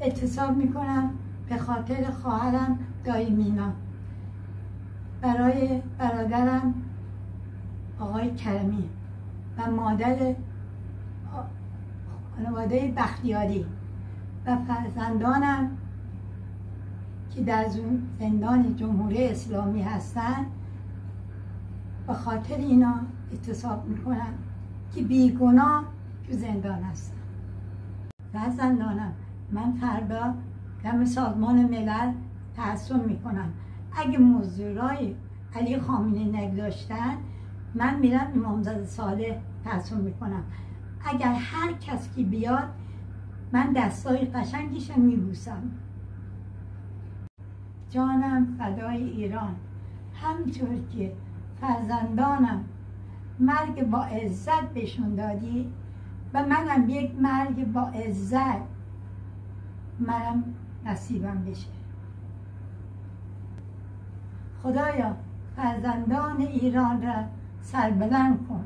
اعتصاب می‌کنم به خاطر خواهرم دایی مینا. برای برادرم آقای کرمی و مادر خانواده بختیاری و فرزندانم که در زندان جمهوری اسلامی هستند به خاطر اینا اعتصاب می‌کنم که بیگناه تو زندان هستن. فرزندانم من فردا دم سازمان ملل تحصیل می‌کنم. اگه مزدورای علی خامنه نگذاشتن من میرم امامزاده صالح تحصیل می‌کنم. اگر هر کس که بیاد من دستای قشنگیش میبوسم. جانم فدای ایران. همطور که فرزندانم مرگ با عزت بهشون دادی و منم یک مرگ با عزت. منم نصیبم بشه. خدایا فرزندان ایران را سربلند کن.